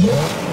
Yeah.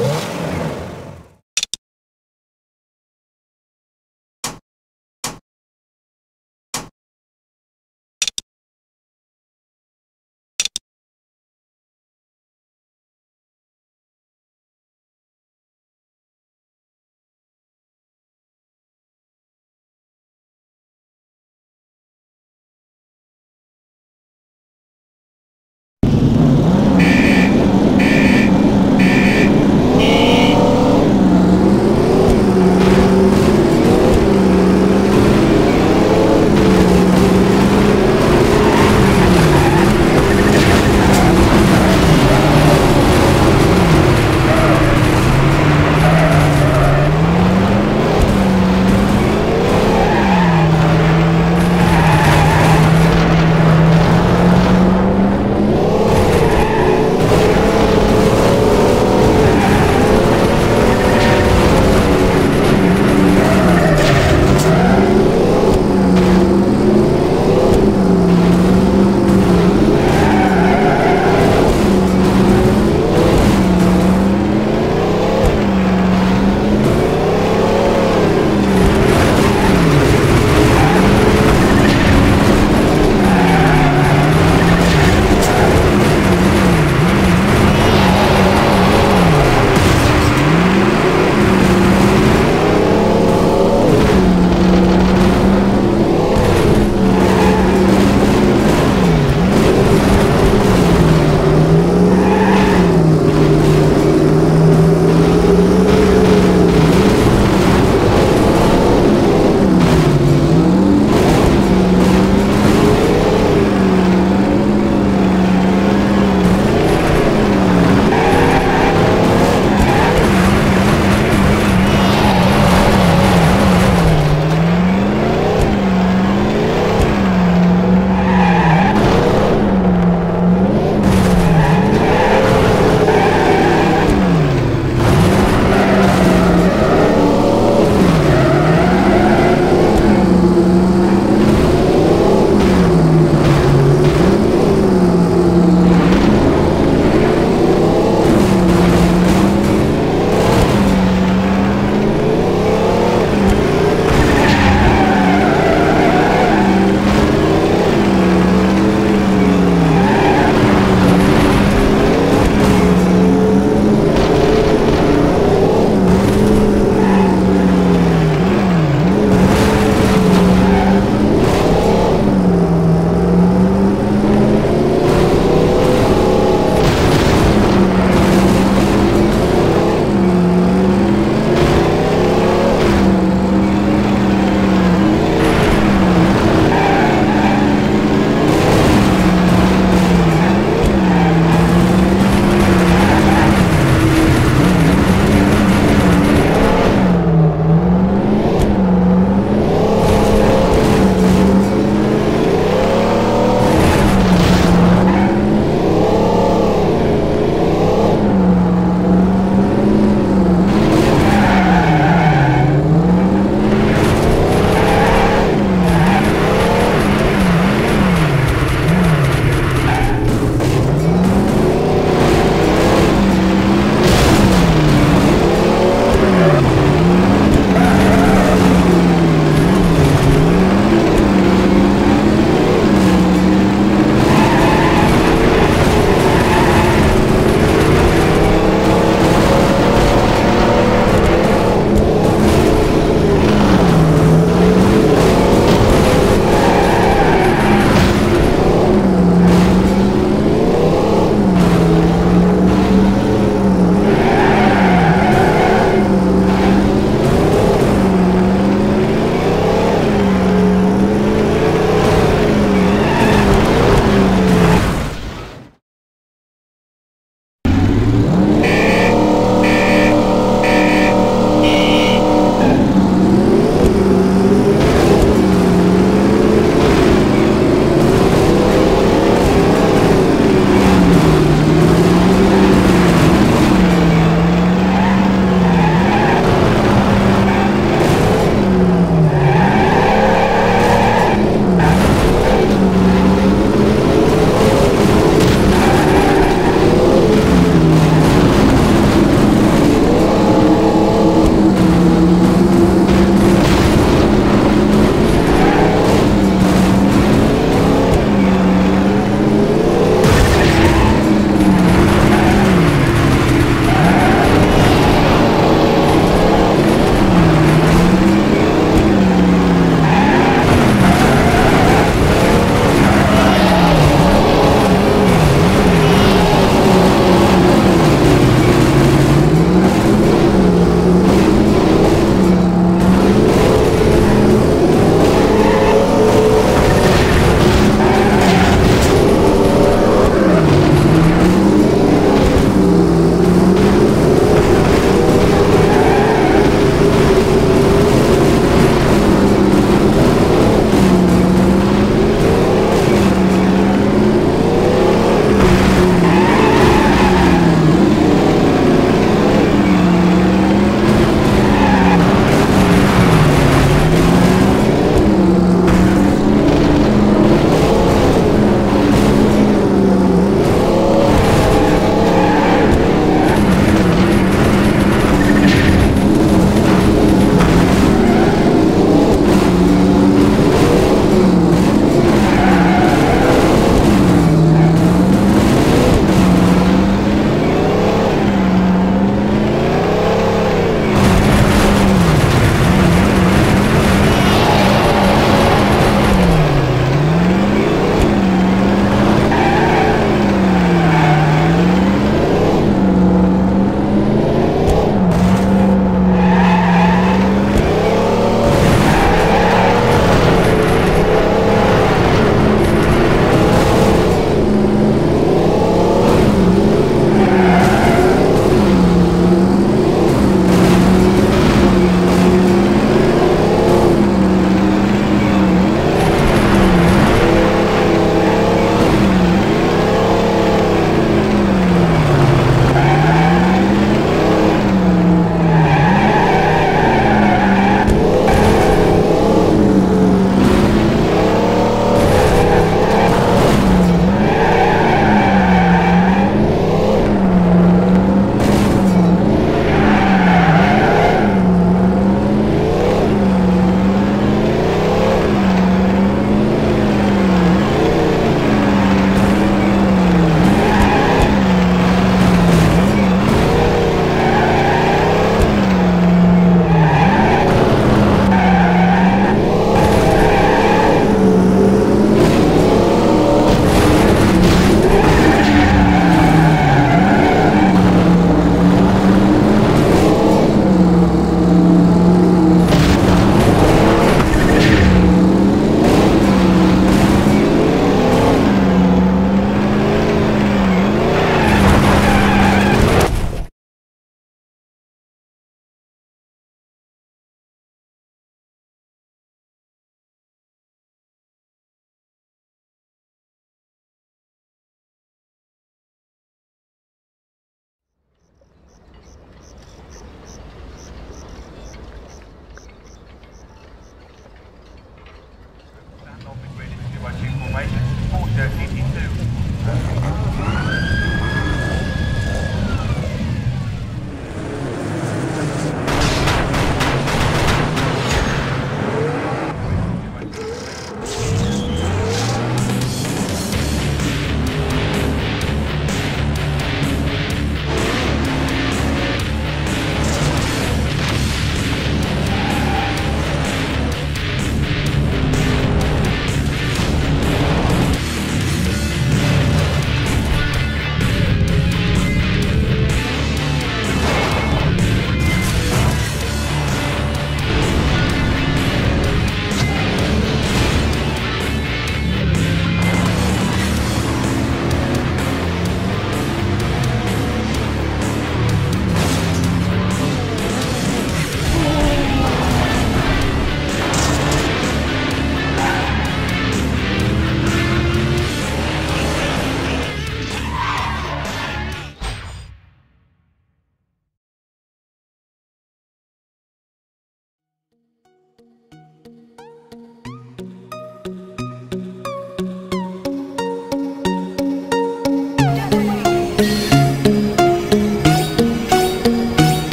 You